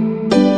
you